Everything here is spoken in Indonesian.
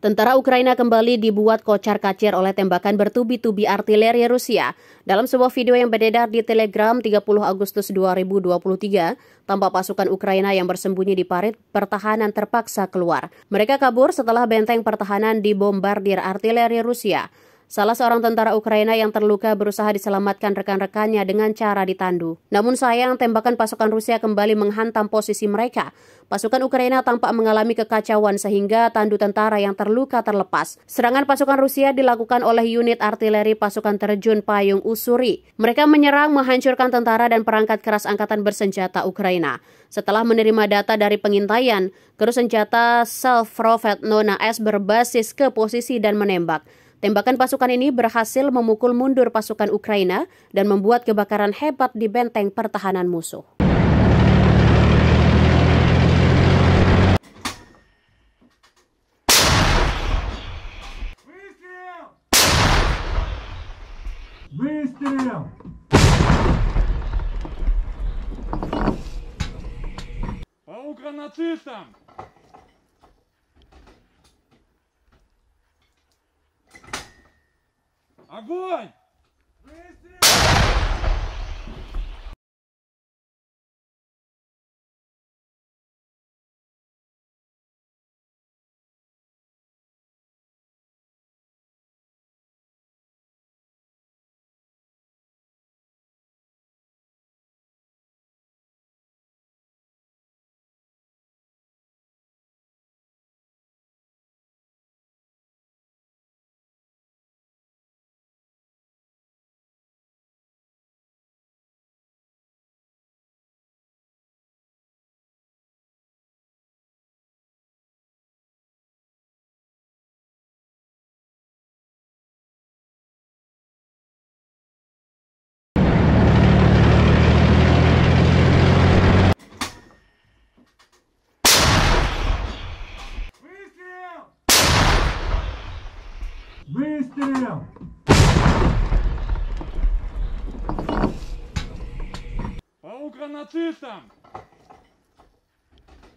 Tentara Ukraina kembali dibuat kocar-kacir oleh tembakan bertubi-tubi artileri Rusia. Dalam sebuah video yang beredar di Telegram 30 Agustus 2023, tampak pasukan Ukraina yang bersembunyi di parit pertahanan terpaksa keluar. Mereka kabur setelah benteng pertahanan dibombardir artileri Rusia. Salah seorang tentara Ukraina yang terluka berusaha diselamatkan rekan-rekannya dengan cara ditandu. Namun sayang, tembakan pasukan Rusia kembali menghantam posisi mereka. Pasukan Ukraina tampak mengalami kekacauan sehingga tandu tentara yang terluka terlepas. Serangan pasukan Rusia dilakukan oleh unit artileri pasukan terjun payung Usuri. Mereka menyerang, menghancurkan tentara dan perangkat keras angkatan bersenjata Ukraina. Setelah menerima data dari pengintaian, kerus senjata self-prophet Nona S berbasis ke posisi dan menembak. Tembakan pasukan ini berhasil memukul mundur pasukan Ukraina dan membuat kebakaran hebat di benteng pertahanan musuh. Выстрел! По гранатистам! Огонь! Выстрел! Паука нацистам!